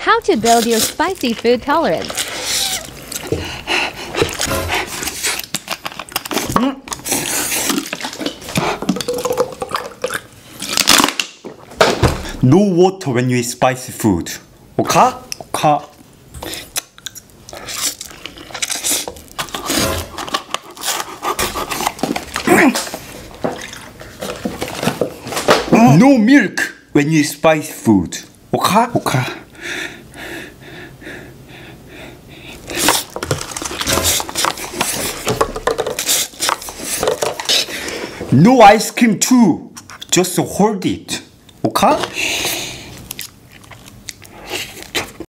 How to build your spicy food tolerance. No water when you eat spicy food. Okay? Okay. No milk when you eat spicy food. Okay? Okay. No ice cream too. Just hold it. Okay?